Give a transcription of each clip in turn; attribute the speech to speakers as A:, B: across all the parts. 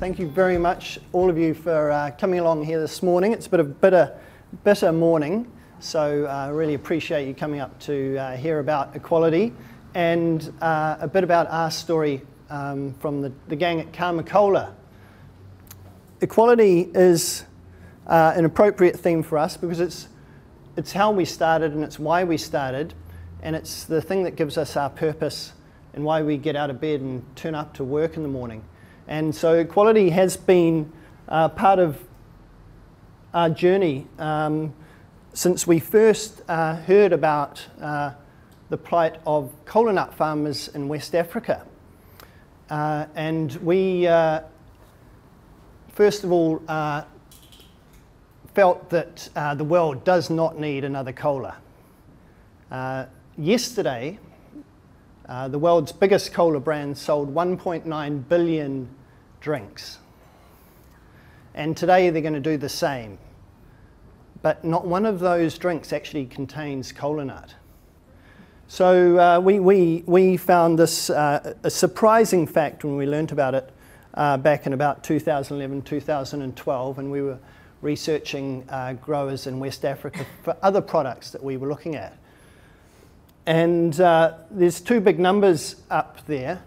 A: Thank you very much, all of you, for uh, coming along here this morning. It's a bit of bitter, bitter morning, so I uh, really appreciate you coming up to uh, hear about equality and uh, a bit about our story um, from the, the gang at Karma Cola. Equality is uh, an appropriate theme for us because it's, it's how we started and it's why we started, and it's the thing that gives us our purpose and why we get out of bed and turn up to work in the morning. And so quality has been uh, part of our journey um, since we first uh, heard about uh, the plight of kola nut farmers in West Africa. Uh, and we, uh, first of all, uh, felt that the world does not need another cola. yesterday, the world's biggest cola brand sold 1.9 billion drinks. And today they're going to do the same. But not one of those drinks actually contains cola nut. So uh, we, we, we found this uh, a surprising fact when we learnt about it uh, back in about 2011, 2012, and we were researching uh, growers in West Africa for other products that we were looking at. And uh, there's two big numbers up there.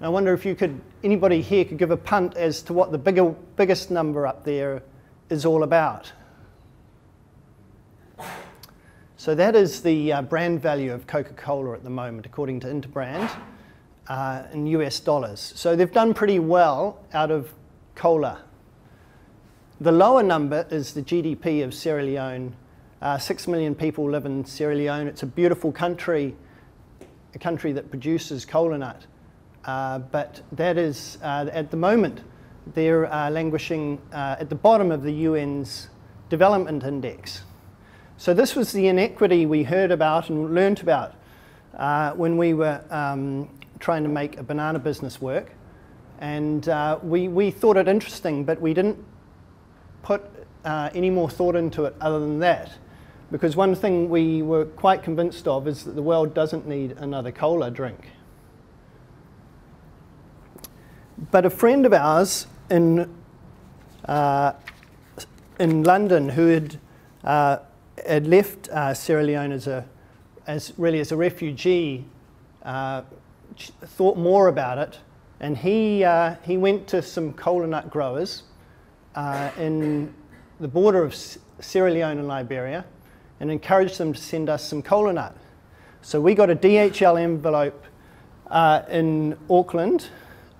A: I wonder if you could, anybody here could give a punt as to what the bigger, biggest number up there is all about. So that is the uh, brand value of Coca-Cola at the moment, according to Interbrand, uh, in US dollars. So they've done pretty well out of cola. The lower number is the GDP of Sierra Leone uh, six million people live in Sierra Leone. It's a beautiful country, a country that produces cola nut. Uh, but that is, uh, at the moment, they're uh, languishing uh, at the bottom of the UN's development index. So this was the inequity we heard about and learnt about uh, when we were um, trying to make a banana business work. And we, we thought it interesting, but we didn't put any more thought into it other than that. Because one thing we were quite convinced of is that the world doesn't need another cola drink. But a friend of ours in, uh, in London who had, uh, had left uh, Sierra Leone as, a, as really as a refugee uh, thought more about it and he, uh, he went to some cola nut growers in the border of Sierra Leone and Liberia and encouraged them to send us some cola nut. So we got a DHL envelope uh, in Auckland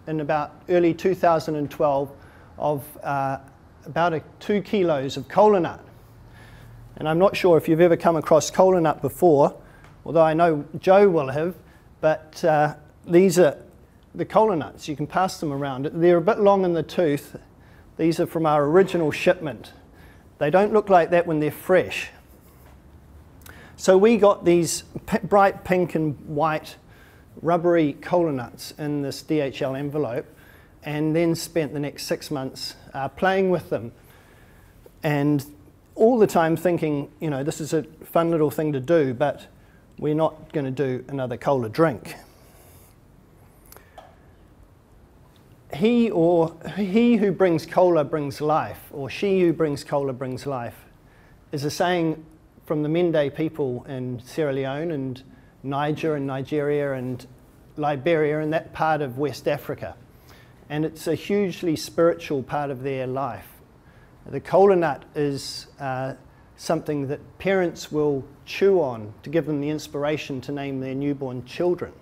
A: in about early 2012 of uh, about a, two kilos of cola nut. And I'm not sure if you've ever come across cola nut before, although I know Joe will have, but uh, these are the cola nuts. You can pass them around. They're a bit long in the tooth. These are from our original shipment. They don't look like that when they're fresh. So we got these bright pink and white rubbery cola nuts in this DHL envelope and then spent the next six months uh, playing with them and all the time thinking, you know, this is a fun little thing to do, but we're not going to do another cola drink. He or he who brings cola brings life, or she who brings cola brings life, is a saying from the Mende people in Sierra Leone and Niger and Nigeria and Liberia and that part of West Africa. And it's a hugely spiritual part of their life. The cola nut is uh, something that parents will chew on to give them the inspiration to name their newborn children.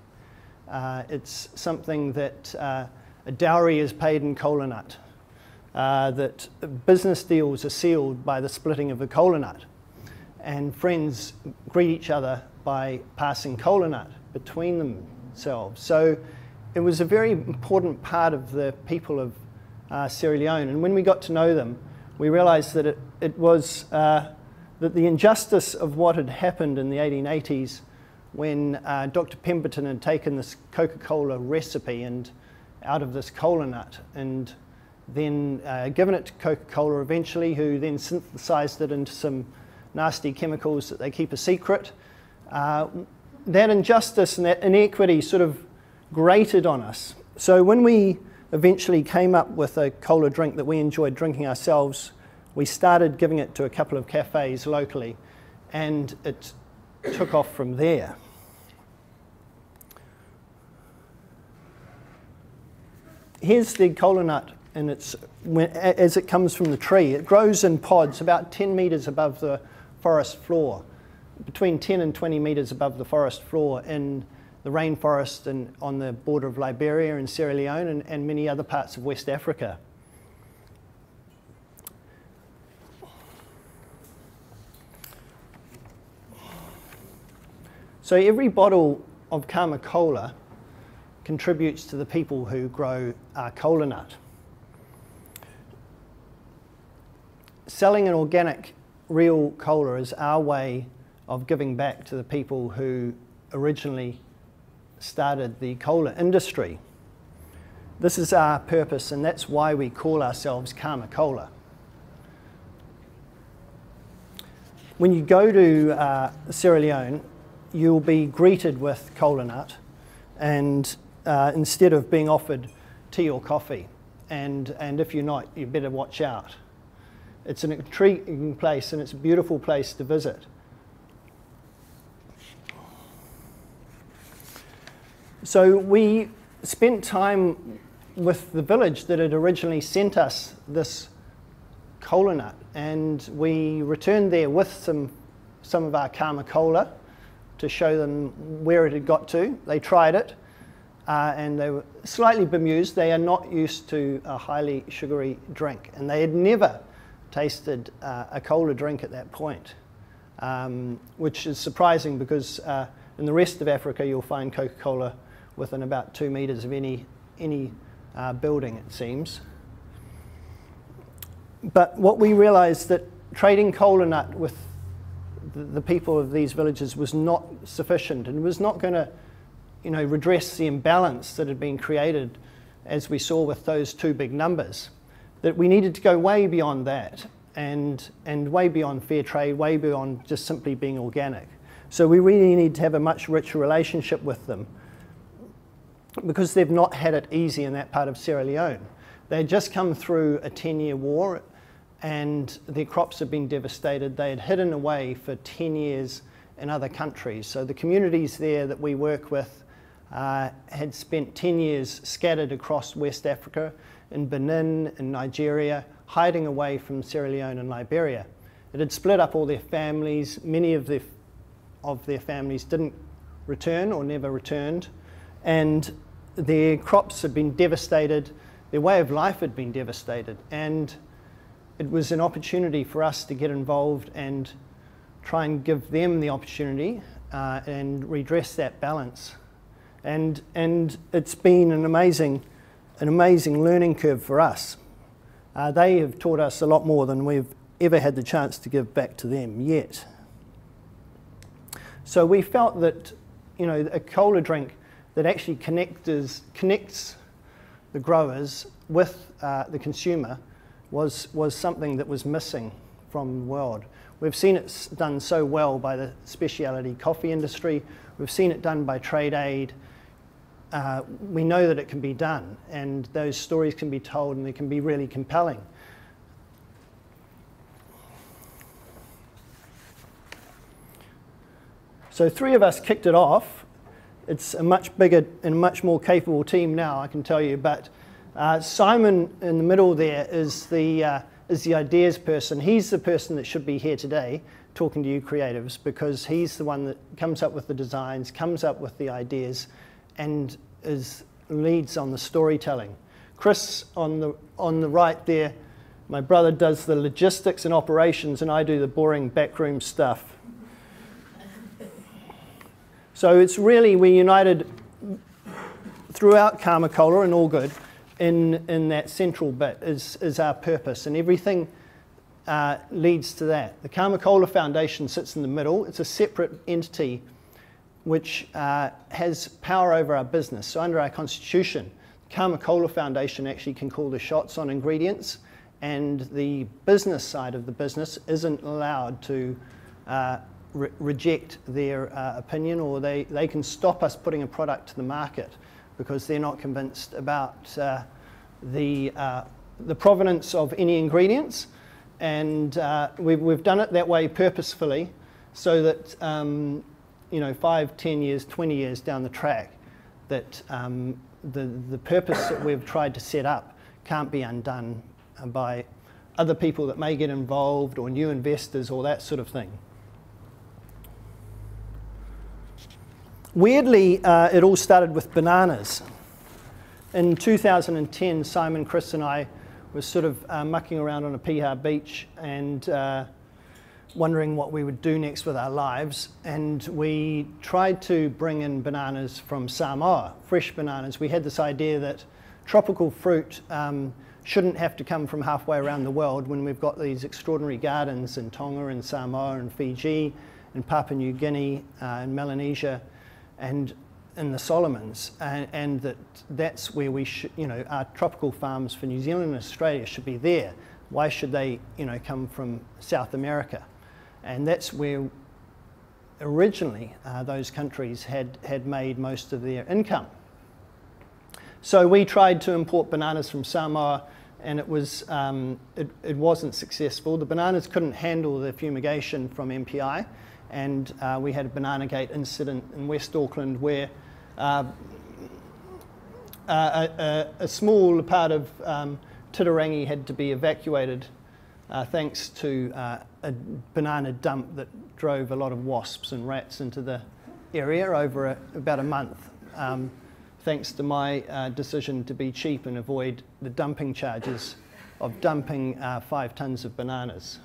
A: Uh, it's something that uh, a dowry is paid in cola nut, uh, that business deals are sealed by the splitting of a cola nut and friends greet each other by passing cola nut between themselves. So it was a very important part of the people of uh, Sierra Leone. And when we got to know them, we realized that it, it was uh, that the injustice of what had happened in the 1880s when uh, Dr. Pemberton had taken this Coca-Cola recipe and out of this cola nut and then uh, given it to Coca-Cola eventually, who then synthesized it into some nasty chemicals that they keep a secret. Uh, that injustice and that inequity sort of grated on us. So when we eventually came up with a cola drink that we enjoyed drinking ourselves. We started giving it to a couple of cafes locally, and it took off from there. Here's the cola nut and it's as it comes from the tree. It grows in pods about 10 metres above the forest floor, between 10 and 20 metres above the forest floor in the rainforest and on the border of Liberia and Sierra Leone and, and many other parts of West Africa. So every bottle of Karma Cola contributes to the people who grow our cola nut. Selling an organic, real cola is our way of giving back to the people who originally started the cola industry. This is our purpose, and that's why we call ourselves Karma Cola. When you go to uh, Sierra Leone, you'll be greeted with cola nut, and uh, instead of being offered tea or coffee. And, and if you're not, you better watch out. It's an intriguing place and it's a beautiful place to visit. So we spent time with the village that had originally sent us this cola nut and we returned there with some, some of our Karma Cola to show them where it had got to. They tried it uh, and they were slightly bemused. They are not used to a highly sugary drink, and they had never tasted uh, a cola drink at that point, um, which is surprising because uh, in the rest of Africa you'll find Coca-Cola within about two meters of any any uh, building, it seems. But what we realized that trading cola nut with the, the people of these villages was not sufficient and was not going to you know, redress the imbalance that had been created, as we saw with those two big numbers, that we needed to go way beyond that and, and way beyond fair trade, way beyond just simply being organic. So we really need to have a much richer relationship with them because they've not had it easy in that part of Sierra Leone. They had just come through a 10-year war and their crops had been devastated. They had hidden away for 10 years in other countries. So the communities there that we work with uh, had spent 10 years scattered across West Africa, in Benin, in Nigeria, hiding away from Sierra Leone and Liberia. It had split up all their families. Many of their, of their families didn't return or never returned. And their crops had been devastated. Their way of life had been devastated. And it was an opportunity for us to get involved and try and give them the opportunity uh, and redress that balance and, and it's been an amazing, an amazing learning curve for us. Uh, they have taught us a lot more than we've ever had the chance to give back to them yet. So we felt that, you know, a cola drink that actually connects, connects the growers with uh, the consumer was, was something that was missing from the world. We've seen it done so well by the specialty coffee industry. We've seen it done by trade aid uh, we know that it can be done and those stories can be told and they can be really compelling. So three of us kicked it off. It's a much bigger and much more capable team now, I can tell you. But uh, Simon in the middle there is the, uh, is the ideas person. He's the person that should be here today talking to you creatives because he's the one that comes up with the designs, comes up with the ideas, and is leads on the storytelling. Chris on the, on the right there, my brother does the logistics and operations, and I do the boring backroom stuff. So it's really, we're united throughout Karma Cola and all good in, in that central bit is, is our purpose, and everything uh, leads to that. The Karma Cola Foundation sits in the middle, it's a separate entity which uh, has power over our business. So under our constitution, Karma Cola Foundation actually can call the shots on ingredients and the business side of the business isn't allowed to uh, re reject their uh, opinion or they, they can stop us putting a product to the market because they're not convinced about uh, the, uh, the provenance of any ingredients. And uh, we've, we've done it that way purposefully so that, um, you know, five, ten years, 20 years down the track, that um, the, the purpose that we've tried to set up can't be undone by other people that may get involved or new investors or that sort of thing. Weirdly, uh, it all started with bananas. In 2010, Simon, Chris, and I were sort of uh, mucking around on a piha beach and uh, wondering what we would do next with our lives. And we tried to bring in bananas from Samoa, fresh bananas. We had this idea that tropical fruit um, shouldn't have to come from halfway around the world when we've got these extraordinary gardens in Tonga and Samoa and Fiji and Papua New Guinea uh, and Melanesia and in the Solomons, and, and, that that's where we should, you know, our tropical farms for New Zealand and Australia should be there. Why should they, you know, come from South America? And that's where originally uh, those countries had, had made most of their income. So we tried to import bananas from Samoa and it, was, um, it, it wasn't successful. The bananas couldn't handle the fumigation from MPI and uh, we had a Banana Gate incident in West Auckland where uh, a, a, small part of um, Titirangi had to be evacuated uh, thanks to uh, a banana dump that drove a lot of wasps and rats into the area over a, about a month. Um, thanks to my uh, decision to be cheap and avoid the dumping charges of dumping uh, five tons of bananas.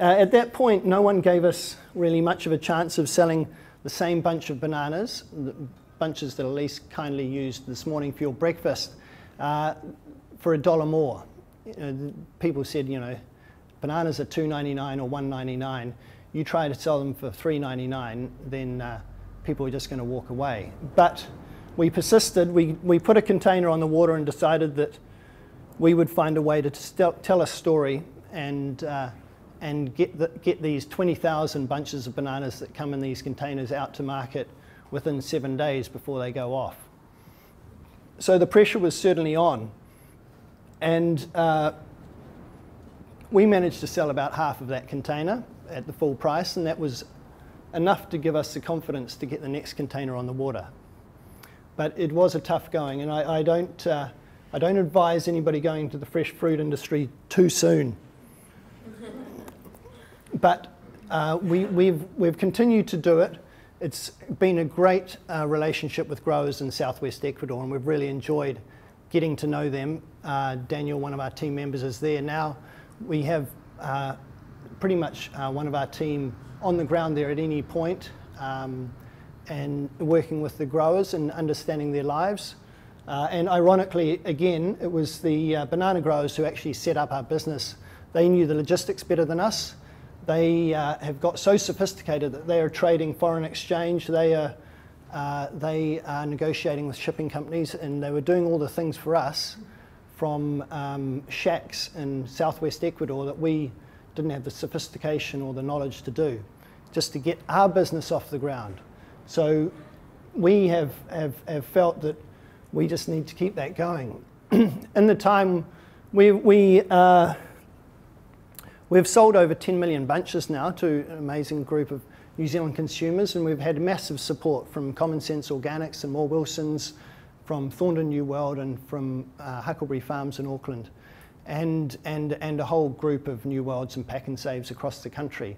A: Uh, at that point, no one gave us really much of a chance of selling the same bunch of bananas, the bunches that Elise kindly used this morning for your breakfast, uh, for a dollar more. Know, people said, you know, bananas are $2.99 or $1.99. You try to sell them for $3.99, then uh, people are just going to walk away. But we persisted. We, we put a container on the water and decided that we would find a way to tell a story and uh, and get, the, get these 20,000 bunches of bananas that come in these containers out to market within seven days before they go off. So the pressure was certainly on. And uh, we managed to sell about half of that container at the full price, and that was enough to give us the confidence to get the next container on the water. But it was a tough going, and I, I don't, uh, I don't advise anybody going to the fresh fruit industry too soon but uh, we, we've, we've continued to do it. It's been a great uh, relationship with growers in southwest Ecuador, and we've really enjoyed getting to know them. Uh, Daniel, one of our team members, is there now. We have uh, pretty much uh, one of our team on the ground there at any point um, and working with the growers and understanding their lives. Uh, and ironically, again, it was the banana growers who actually set up our business. They knew the logistics better than us they uh, have got so sophisticated that they are trading foreign exchange. They are, uh, they are negotiating with shipping companies, and they were doing all the things for us from um, shacks in southwest Ecuador that we didn't have the sophistication or the knowledge to do, just to get our business off the ground. So we have, have, have felt that we just need to keep that going. in the time we, we uh, We've sold over 10 million bunches now to an amazing group of New Zealand consumers, and we've had massive support from Common Sense Organics and Moore Wilsons, from Thorndon New World, and from uh, Huckleberry Farms in Auckland, and, and, and a whole group of New Worlds and Pack and Saves across the country.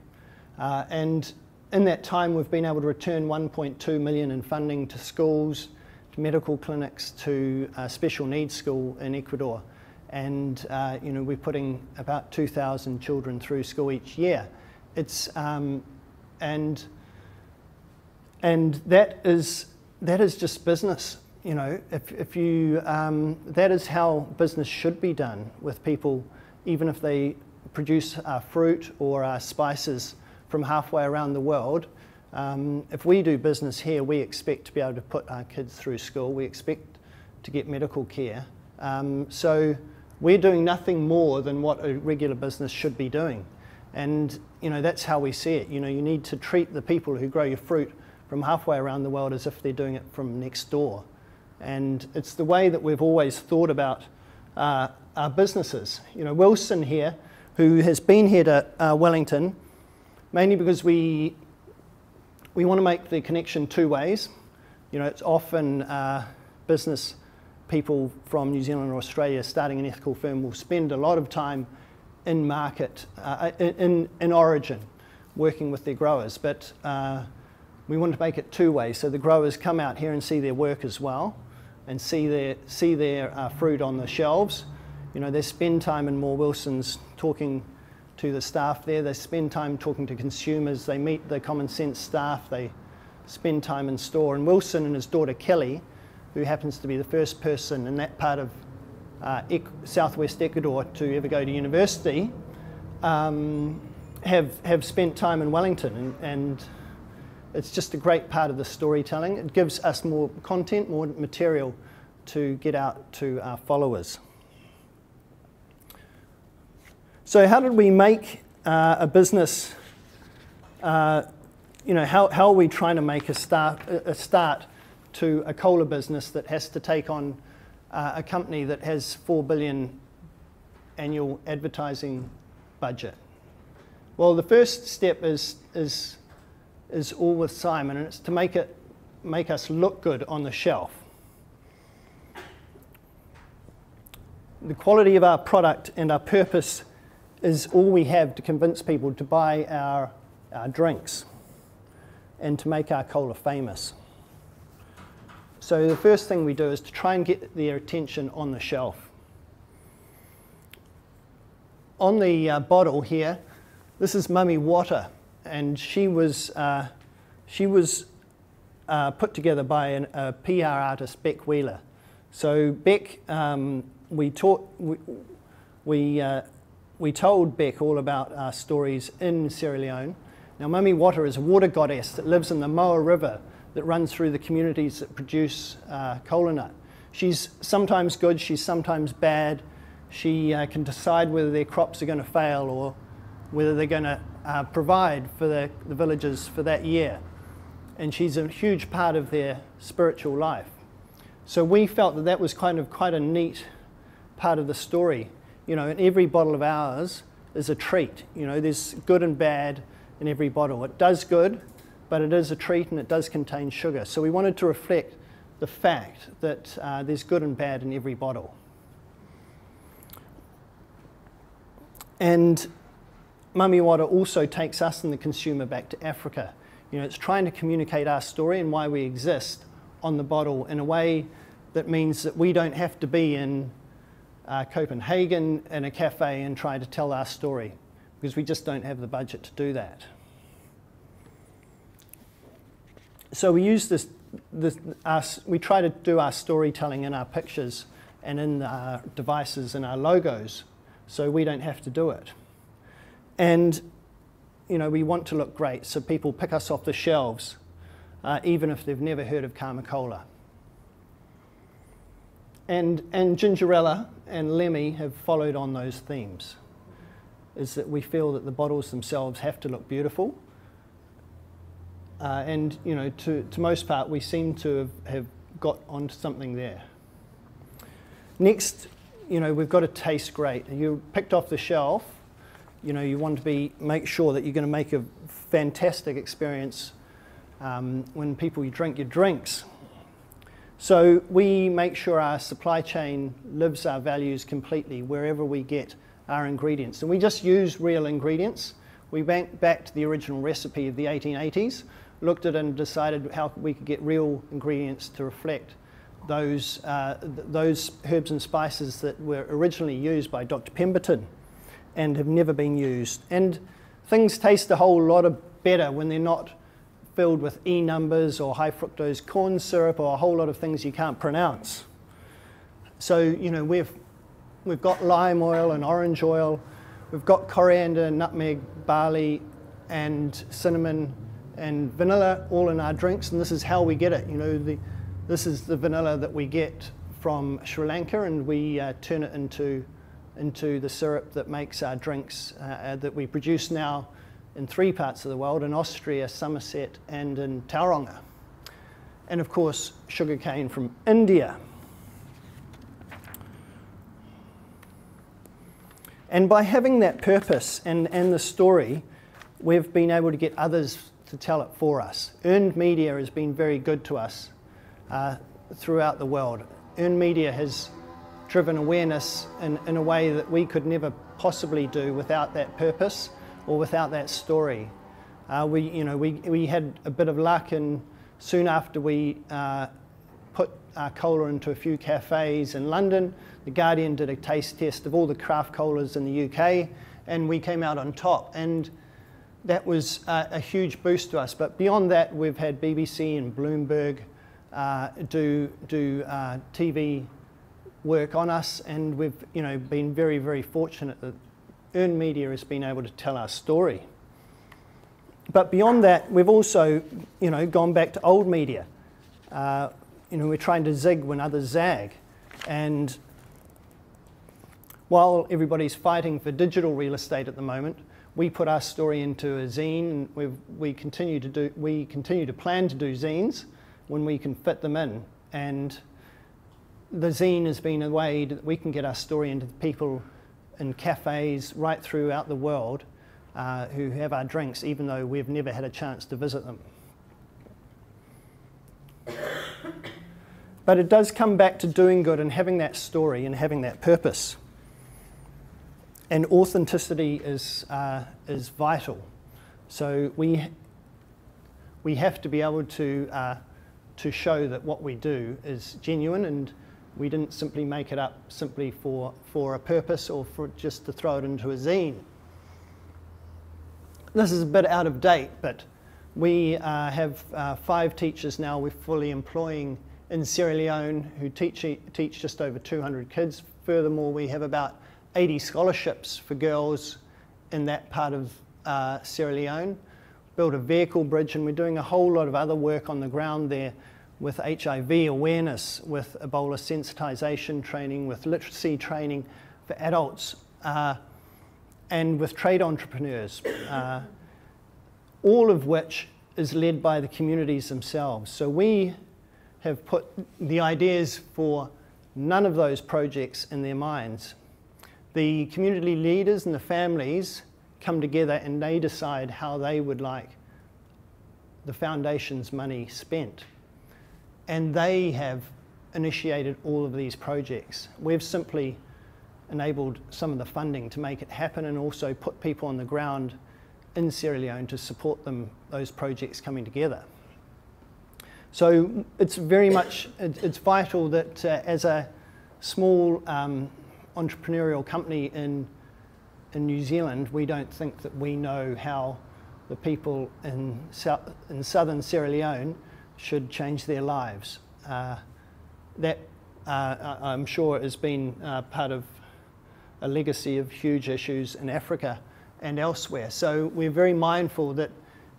A: Uh, and in that time, we've been able to return 1.2 million in funding to schools, to medical clinics, to a special needs school in Ecuador and uh, you know we're putting about 2,000 children through school each year. It's um, and and that is that is just business. You know, if if you um, that is how business should be done with people, even if they produce uh, fruit or uh, spices from halfway around the world. Um, if we do business here, we expect to be able to put our kids through school. We expect to get medical care. Um, so we're doing nothing more than what a regular business should be doing. And you know, that's how we see it. You know, you need to treat the people who grow your fruit from halfway around the world as if they're doing it from next door. And it's the way that we've always thought about uh, our businesses. You know, Wilson here, who has been here to uh, Wellington, mainly because we, we want to make the connection two ways. You know, it's often uh, business people from New Zealand or Australia starting an ethical firm will spend a lot of time in market, uh, in, in origin, working with their growers. But uh, we want to make it two ways. So the growers come out here and see their work as well and see their, see their uh, fruit on the shelves. You know, they spend time in Moore Wilson's talking to the staff there. They spend time talking to consumers. They meet the common sense staff. They spend time in store. And Wilson and his daughter Kelly, who happens to be the first person in that part of uh, southwest Ecuador to ever go to university, um, have, have spent time in Wellington. And, and it's just a great part of the storytelling. It gives us more content, more material to get out to our followers. So, how did we make uh, a business? Uh, you know, how, how are we trying to make a start, a start to a cola business that has to take on uh, a company that has four billion annual advertising budget? Well, the first step is is is all with Simon, and it's to make it make us look good on the shelf. The quality of our product and our purpose is all we have to convince people to buy our, our drinks and to make our cola famous. So the first thing we do is to try and get their attention on the shelf. On the uh, bottle here, this is Mummy Water, and she was, uh, she was uh, put together by an, a PR artist, Beck Wheeler. So Beck, um, we taught, we, we, uh, we told Beck all about our stories in Sierra Leone. Now Mummy Water is a water goddess that lives in the Moa River that runs through the communities that produce uh, cola nut. She's sometimes good, she's sometimes bad. She uh, can decide whether their crops are going to fail or whether they're going to uh, provide for the, the villagers for that year. And she's a huge part of their spiritual life. So we felt that that was kind of quite a neat part of the story. You know, in every bottle of ours is a treat. You know, there's good and bad in every bottle. It does good, but it is a treat and it does contain sugar. So we wanted to reflect the fact that uh, there's good and bad in every bottle. And Mummy Water also takes us and the consumer back to Africa. You know, it's trying to communicate our story and why we exist on the bottle in a way that means that we don't have to be in uh, Copenhagen in a cafe and try to tell our story because we just don't have the budget to do that. So we use this, this our, we try to do our storytelling in our pictures and in our devices and our logos so we don't have to do it. And, you know, we want to look great, so people pick us off the shelves, uh, even if they've never heard of Karma Cola. And, and Gingerella and Lemmy have followed on those themes, is that we feel that the bottles themselves have to look beautiful. Uh, and, you know, to, to most part, we seem to have, have got onto something there. Next, you know, we've got to taste great. You picked off the shelf, you know, you want to be make sure that you're going to make a fantastic experience um, when people drink your drinks. So we make sure our supply chain lives our values completely wherever we get our ingredients. And we just use real ingredients. We went back to the original recipe of the 1880s, looked at and decided how we could get real ingredients to reflect those, uh, th those herbs and spices that were originally used by Dr. Pemberton and have never been used. And things taste a whole lot of better when they're not filled with E numbers or high fructose corn syrup or a whole lot of things you can't pronounce. So, you know, we've, we've got lime oil and orange oil, we've got coriander, nutmeg, barley, and cinnamon and vanilla all in our drinks, and this is how we get it. You know, the, this is the vanilla that we get from Sri Lanka, and we uh, turn it into into the syrup that makes our drinks uh, uh, that we produce now in three parts of the world in Austria, Somerset, and in Tauranga. And of course, sugarcane from India. And by having that purpose and, and the story, we've been able to get others to tell it for us. Earned media has been very good to us uh, throughout the world. Earned media has driven awareness in, in a way that we could never possibly do without that purpose or without that story. Uh, we, you know, we, we had a bit of luck and soon after we uh, put our cola into a few cafes in London, the Guardian did a taste test of all the craft colas in the UK and we came out on top. And that was uh, a huge boost to us. But beyond that, we've had BBC and Bloomberg uh, do, do uh, TV work on us, and we've you know, been very, very fortunate that Earned Media has been able to tell our story. But beyond that, we've also you know, gone back to old media. Uh, you know, we're trying to zig when others zag. And while everybody's fighting for digital real estate at the moment, we put our story into a zine and we continue to do we continue to plan to do zines when we can fit them in and the zine has been a way that we can get our story into people in cafes right throughout the world uh, who have our drinks even though we've never had a chance to visit them. But it does come back to doing good and having that story and having that purpose and authenticity is, uh, is vital. So we, we have to be able to, uh, to show that what we do is genuine and we didn't simply make it up simply for, for a purpose or for just to throw it into a zine. This is a bit out of date, but we uh, have uh, five teachers now we're fully employing in Sierra Leone who teach, teach just over 200 kids. Furthermore, we have about 80 scholarships for girls in that part of uh, Sierra Leone, built a vehicle bridge, and we're doing a whole lot of other work on the ground there with HIV awareness, with Ebola sensitization training, with literacy training for adults, uh, and with trade entrepreneurs, uh, all of which is led by the communities themselves. So we have put the ideas for none of those projects in their minds the community leaders and the families come together and they decide how they would like the foundation's money spent. And they have initiated all of these projects. We've simply enabled some of the funding to make it happen and also put people on the ground in Sierra Leone to support them, those projects coming together. So it's very much, it's vital that uh, as a small um, entrepreneurial company in, in New Zealand, we don't think that we know how the people in, in southern Sierra Leone should change their lives. Uh, that, uh, I'm sure, has been uh, part of a legacy of huge issues in Africa and elsewhere. So we're very mindful that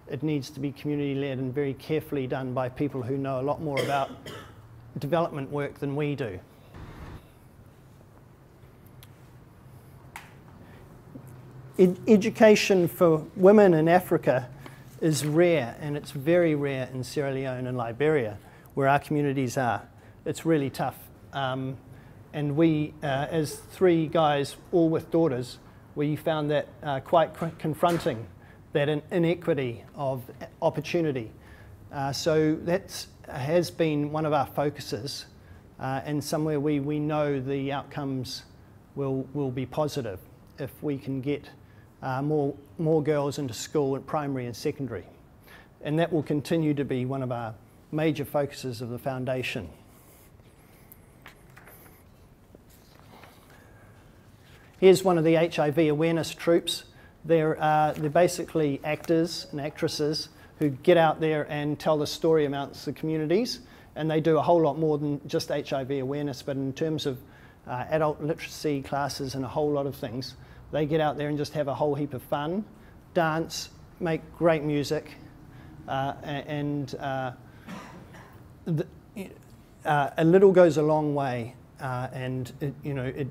A: it needs to be community led and very carefully done by people who know a lot more about development work than we do. Ed education for women in Africa is rare, and it's very rare in Sierra Leone and Liberia, where our communities are. It's really tough. Um, and we, uh, as three guys, all with daughters, we found that uh, quite confronting, that in inequity of opportunity. Uh, so that has been one of our focuses, uh, and somewhere we, we know the outcomes will, will be positive if we can get uh, more, more girls into school at primary and secondary. And that will continue to be one of our major focuses of the foundation. Here's one of the HIV awareness troops. They're, uh, they're basically actors and actresses who get out there and tell the story amongst the communities. And they do a whole lot more than just HIV awareness, but in terms of uh, adult literacy classes and a whole lot of things. They get out there and just have a whole heap of fun, dance, make great music, uh, and uh, the, uh, a little goes a long way. Uh, and it, you know, it,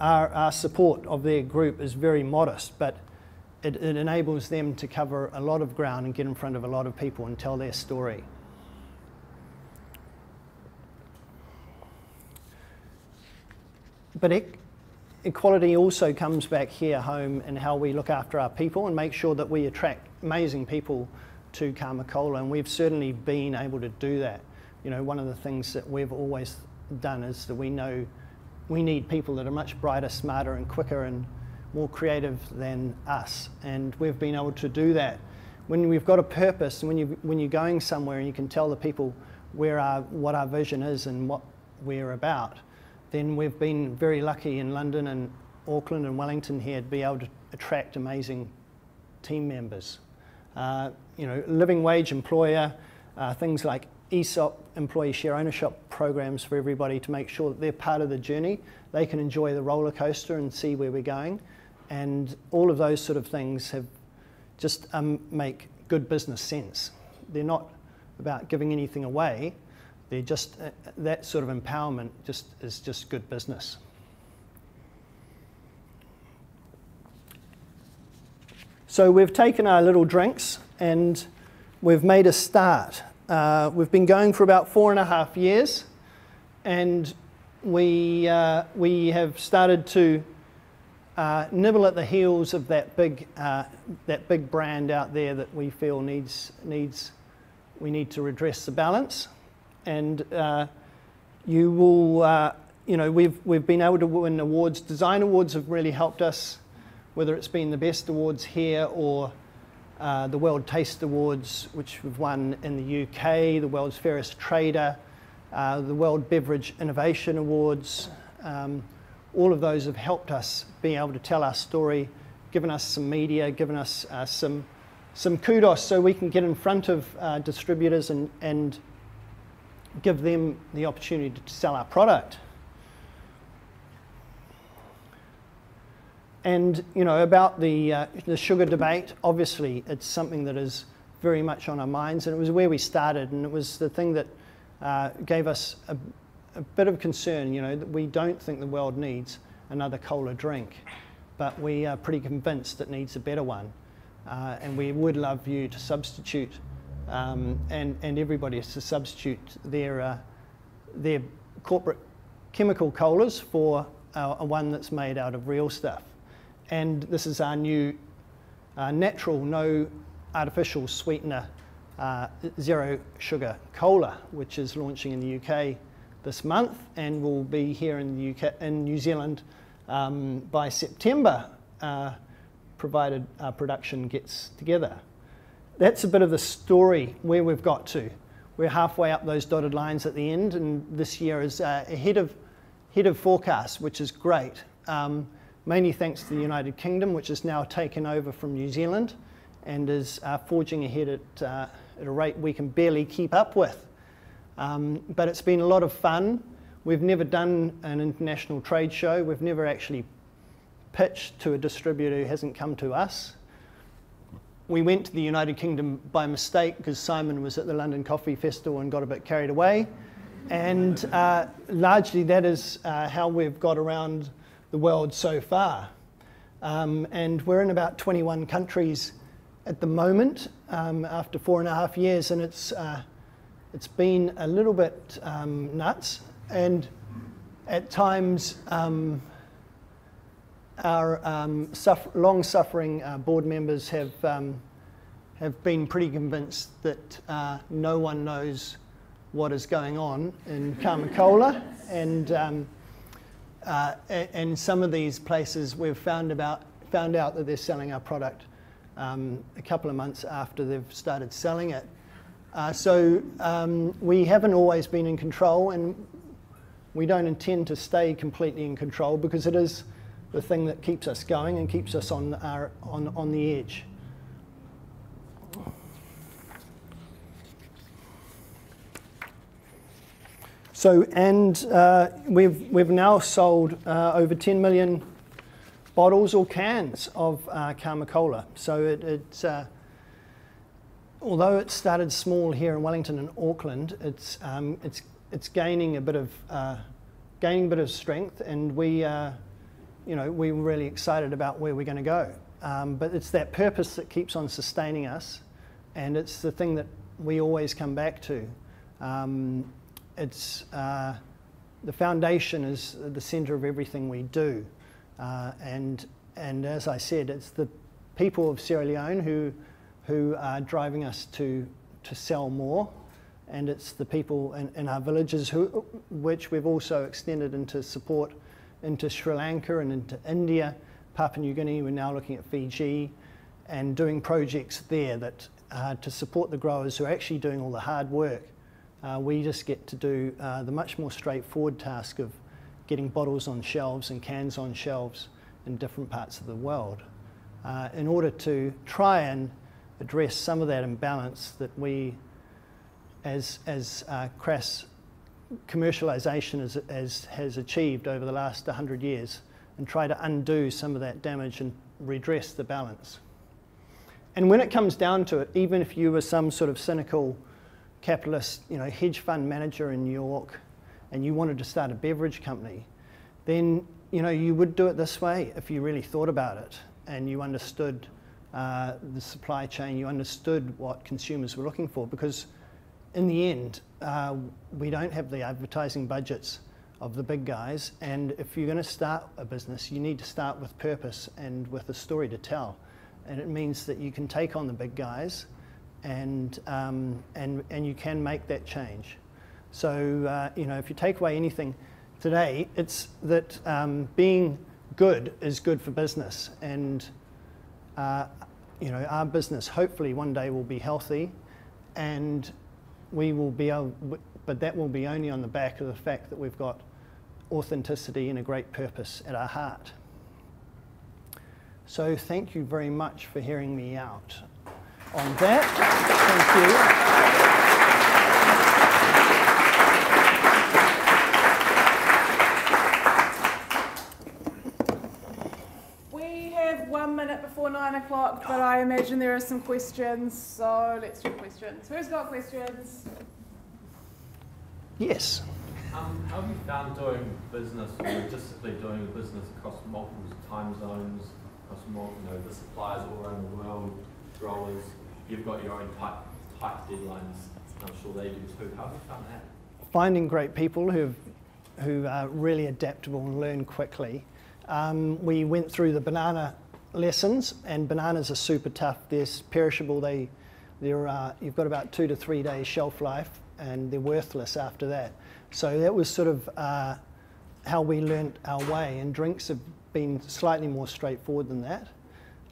A: our, our support of their group is very modest, but it, it enables them to cover a lot of ground and get in front of a lot of people and tell their story. But equality also comes back here home in how we look after our people and make sure that we attract amazing people to Karma Cola, and we've certainly been able to do that. You know, one of the things that we've always done is that we know we need people that are much brighter, smarter, and quicker and more creative than us, and we've been able to do that. When we've got a purpose, and when you when you're going somewhere, and you can tell the people where our what our vision is and what we're about, then we've been very lucky in London and Auckland and Wellington here to be able to attract amazing team members. Uh, you know, living wage employer, uh, things like ESOP, employee share ownership programs for everybody to make sure that they're part of the journey. They can enjoy the roller coaster and see where we're going. And all of those sort of things have just um, make good business sense. They're not about giving anything away. They're just, uh, that sort of empowerment just is just good business. So we've taken our little drinks and we've made a start. Uh, we've been going for about four and a half years and we, uh, we have started to uh, nibble at the heels of that big, uh, that big brand out there that we feel needs, needs, we need to redress the balance and uh, you will, uh, you know, we've, we've been able to win awards. Design awards have really helped us, whether it's been the best awards here or uh, the World Taste Awards, which we've won in the UK, the World's Fairest Trader, uh, the World Beverage Innovation Awards. Um, all of those have helped us be able to tell our story, given us some media, given us uh, some, some kudos so we can get in front of uh, distributors and, and give them the opportunity to sell our product. And you know about the uh, the sugar debate. Obviously, it's something that is very much on our minds, and it was where we started, and it was the thing that uh, gave us a, a, bit of concern. You know that we don't think the world needs another cola drink, but we are pretty convinced it needs a better one, uh, and we would love you to substitute um, and, and everybody has to substitute their, uh, their corporate chemical colas for uh, a one that's made out of real stuff. And this is our new uh, natural, no artificial sweetener, uh, zero sugar cola, which is launching in the UK this month and will be here in, the UK, in New Zealand um, by September, uh, provided our production gets together that's a bit of the story where we've got to. We're halfway up those dotted lines at the end, and this year is uh, ahead of ahead of forecast, which is great. Um, mainly thanks to the United Kingdom, which has now taken over from New Zealand and is uh, forging ahead at, uh, at, a rate we can barely keep up with. Um, but it's been a lot of fun. We've never done an international trade show. We've never actually pitched to a distributor who hasn't come to us we went to the United Kingdom by mistake because Simon was at the London Coffee Festival and got a bit carried away. And uh, largely that is uh, how we've got around the world so far. Um, and we're in about 21 countries at the moment um, after four and a half years, and it's, uh, it's been a little bit um, nuts. And at times, um, our um, long-suffering uh, board members have, um, have been pretty convinced that uh, no one knows what is going on in Karma Cola. and, um, uh, and some of these places we've found, about, found out that they're selling our product um, a couple of months after they've started selling it. Uh, so um, we haven't always been in control and we don't intend to stay completely in control because it is the thing that keeps us going and keeps us on, our, on, on the edge. So, and uh, we've, we've now sold uh, over 10 million bottles or cans of uh, Karma Cola. So it, it's, uh, although it started small here in Wellington and Auckland, it's, um, it's, it's gaining a bit of, uh, gaining a bit of strength and we, uh, you know, we're really excited about where we're going to go. um, but it's that purpose that keeps on sustaining us, and it's the thing that we always come back to. Um, it's uh, the foundation is the center of everything we do, uh, and and as I said, it's the people of Sierra Leone who who are driving us to to sell more, and it's the people in, in our villages who which we've also extended into support into Sri Lanka and into India, Papua New Guinea. We're now looking at Fiji, and doing projects there that uh, to support the growers who are actually doing all the hard work. Uh, we just get to do uh, the much more straightforward task of getting bottles on shelves and cans on shelves in different parts of the world uh, in order to try and address some of that imbalance that we, as, as uh, crass commercialisation has, has, has achieved over the last 100 years, and try to undo some of that damage and redress the balance. And when it comes down to it, even if you were some sort of cynical capitalist, you know, hedge fund manager in New York, and you wanted to start a beverage company, then you know you would do it this way if you really thought about it and you understood uh, the supply chain, you understood what consumers were looking for. Because in the end, uh, we don't have the advertising budgets of the big guys, and if you're going to start a business, you need to start with purpose and with a story to tell and it means that you can take on the big guys and, um, and, and you can make that change. So, uh, you know, if you take away anything today, it's that um, being good is good for business. And, uh, you know, our business hopefully one day will be healthy and we will be able, but that will be only on the back of the fact that we've got authenticity and a great purpose at our heart. So thank you very much for hearing me out on that.
B: Thank you. We have one minute before nine o'clock, but I imagine there are some questions, so let's do questions. Who's got questions?
A: Yes.
C: Um, how have you found doing business, logistically doing business across multiple time zones, across more, you know, the suppliers all around the world, growers, you've got your own tight, tight deadlines. I'm sure they do too. How have you found that?
A: Finding great people who who are really adaptable and learn quickly. Um, we went through the banana lessons, and bananas are super tough. They're perishable. They, they're, uh, you've got about two to three days shelf life, and they're worthless after that. So that was sort of uh, how we learnt our way. And drinks have been slightly more straightforward than that.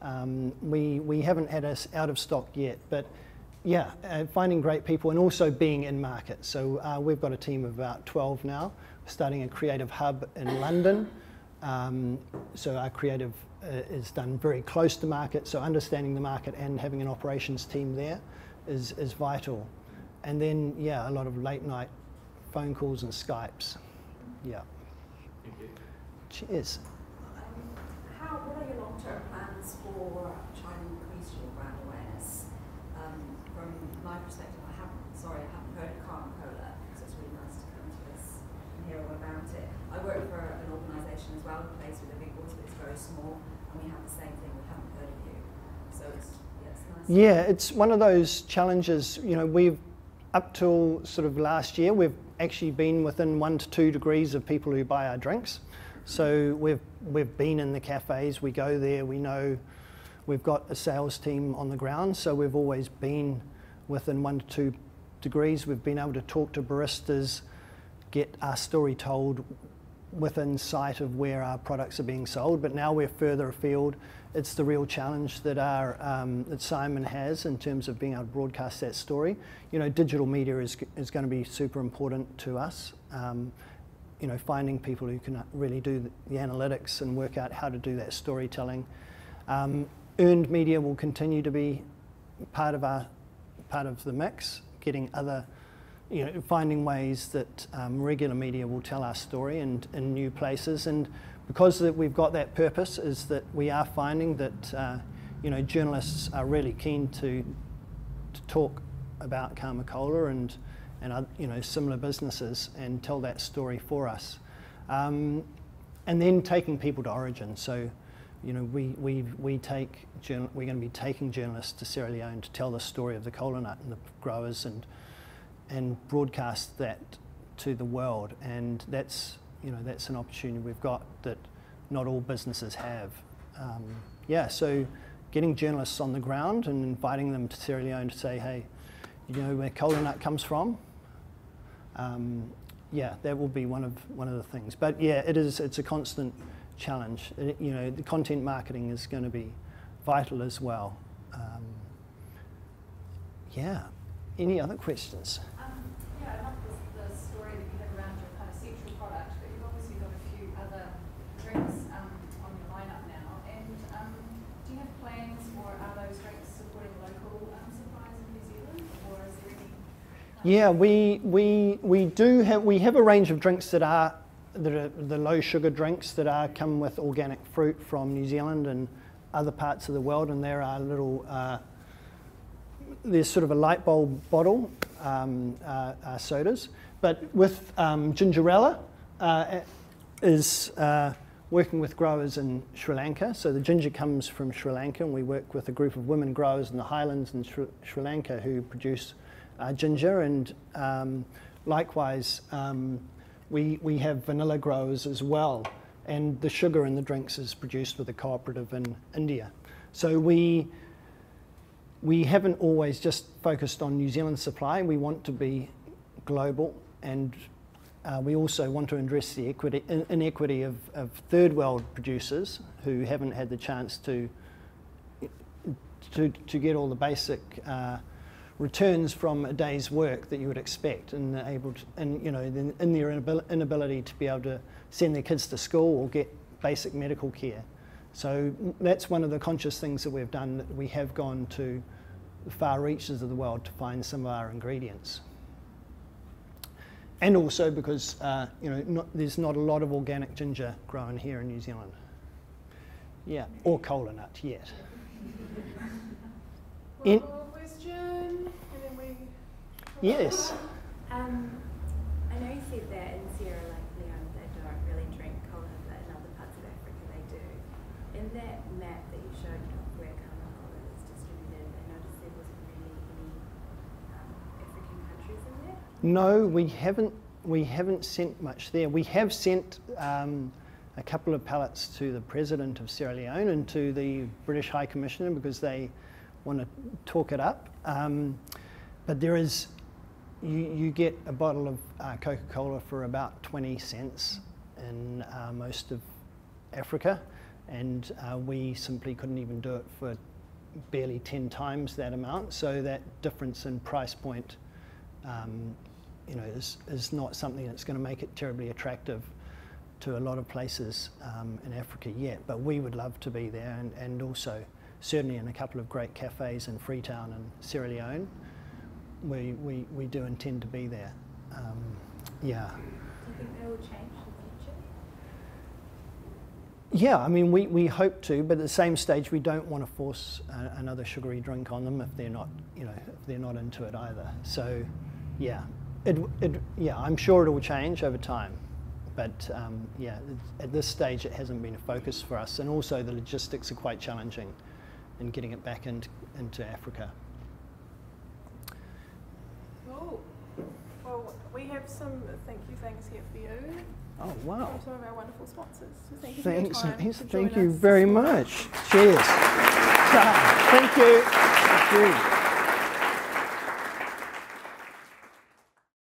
A: Um, we, we haven't had us out of stock yet, but yeah, uh, finding great people and also being in market. So uh, we've got a team of about 12 now, starting a creative hub in London. Um, so our creative uh, is done very close to market, so understanding the market and having an operations team there is, is vital. And then, yeah, a lot of late night phone calls and Skypes. Yeah.
C: Thank you.
A: Cheers
D: how, what are your long-term plans for trying to increase your brand awareness? Um, from my perspective, I haven't, sorry, I haven't heard of Karma Cola, so it's really nice to come to this and hear all about it. I work for organisation as well, plays with the big boys, but it's very small, and we have the same thing, we haven't heard of you. So it's, yeah, it's nice.
A: Yeah, it's one of those challenges, you know, we've, up till sort of last year, we've actually been within one to two degrees of people who buy our drinks. So we've we've been in the cafes, we go there, we know we've got a sales team on the ground, so we've always been within one to two degrees. We've been able to talk to baristas, get our story told within sight of where our products are being sold, but now we're further afield. It's the real challenge that our um, that Simon has in terms of being able to broadcast that story. You know, digital media is is going to be super important to us. Um, you know, finding people who can really do the, analytics and work out how to do that storytelling. Um, earned media will continue to be part of our part of the mix. Getting other, you know, finding ways that um, regular media will tell our story and in new places. And because that we've got that purpose, is that we are finding that, uh, you know, journalists are really keen to to talk about Karma Cola and and you know similar businesses and tell that story for us. Um, and then taking people to origin. So you know, we, we, we take, we're going to be taking journalists to Sierra Leone to tell the story of the kola nut and the growers and, and broadcast that to the world. And that's, you know, that's an opportunity we've got that not all businesses have. Um, yeah, so getting journalists on the ground and inviting them to Sierra Leone to say, hey, you know where kola nut comes from? Um, yeah, that will be one of one of the things. But yeah, it is. It's a constant challenge. It, you know, the content marketing is going to be vital as well. Um, yeah. Any other questions?
E: Um, yeah, I love the, the story that you have around your kind of central product, but you've obviously got a few other drinks um, on your lineup now. And um, do you have plans, or are those drinks supporting local um, suppliers in New Zealand, or is there any?
A: Yeah, we, we, we do have, we have a range of drinks that are, that are the low sugar drinks that are come with organic fruit from New Zealand and other parts of the world and there are little, uh, there's sort of a light bulb bottle um, uh, uh, sodas, but with um, Gingerella uh, is uh, working with growers in Sri Lanka. So the ginger comes from Sri Lanka and we work with a group of women growers in the highlands in Sri, Sri Lanka who produce uh, ginger, and um, likewise, um, we, we have vanilla growers as well. And the sugar in the drinks is produced with a cooperative in India. So we, we haven't always just focused on New Zealand supply. We want to be global, and uh, we also want to address the equity, inequity of, of third world producers who haven't had the chance to, to, to get all the basic uh, returns from a day's work that you would expect and able to, and you know in, in their inability to be able to send their kids to school or get basic medical care. So that's one of the conscious things that we've done that we have gone to the far reaches of the world to find some of our ingredients. And also because uh, you know not, there's not a lot of organic ginger grown here in New Zealand. Yeah, or kola nut yet.
B: in,
A: Yes.
F: Um, I know you said that in Sierra Leone they don't really drink kola, but in other parts of Africa they do. In that map that you showed of where Karma Cola is distributed, I noticed there wasn't really any um, African countries in there.
A: No, we haven't. We haven't sent much there. We have sent um, a couple of pallets to the president of Sierra Leone and to the British High Commissioner because they want to talk it up. Um, but there is you, you get a bottle of uh, Coca-Cola for about 20 cents in uh, most of Africa, and uh, we simply couldn't even do it for barely 10 times that amount. So that difference in price point, um, you know, is, is not something that's going to make it terribly attractive to a lot of places um, in Africa yet. But we would love to be there, and, and also certainly in a couple of great cafes in Freetown and Sierra Leone we, we, we do intend to be there. Um, yeah.
F: Do you think will change in the future?
A: Yeah, I mean, we, we hope to, but at the same stage, we don't want to force another sugary drink on them if they're not, you know, if they're not into it either. So, yeah, it, it, yeah, I'm sure it will change over time, but um, yeah, at this stage, it hasn't been a focus for us, and also the logistics are quite challenging in getting it back into, into Africa.
B: Well, we have some thank you things here for you.
A: Oh, wow.
B: From some of our wonderful sponsors. So thank you
A: Thanks,
B: for your time.
A: thank you very much. Cheers. thank you. Thank you.